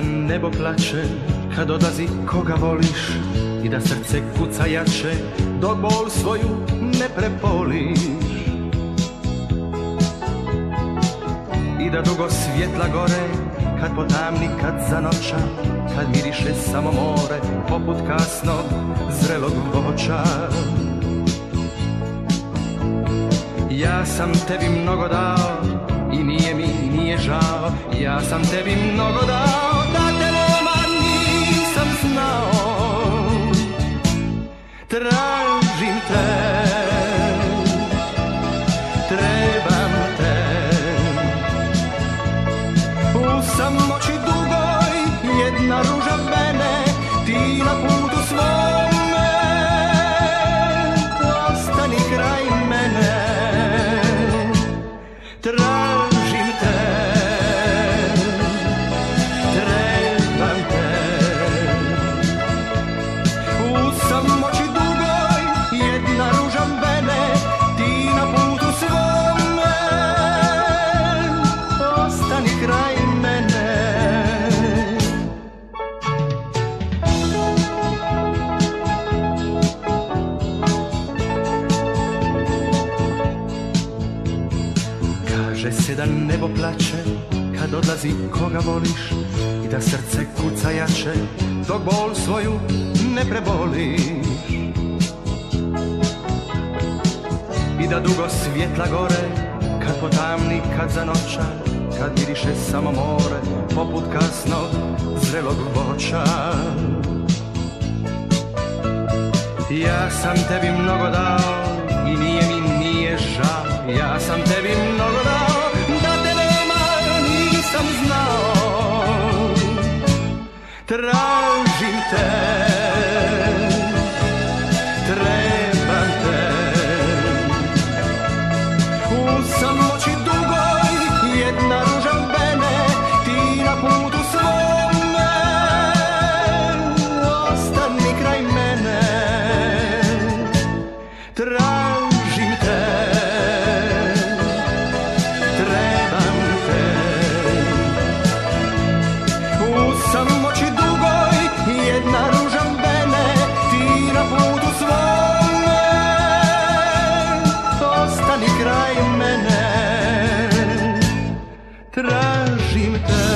nebo plače kad odlazi koga voliš i da srce kuca jače dok bol svoju ne prepoliš. I da dugo svjetla gore kad potamni kad zanoća kad miriše samo more poput kasnog zrelog voća. Ja sam tebi mnogo dao i nije žao Ja sam tebi mnogo dao Da te nema nisam znao. Tražim te Trebam te. U samoći Kaže se da nebo plače kad odlazi koga voliš? I da srce kuca jače dok bol svoju ne preboliš. I da dugo svjetla gore kad potamni kad zanoća kad miriše samo more poput kasnog zrelog voća. Ja sam tebi mnogo dao i nije mi nije žao. Ja sam tebi mnogo dao živte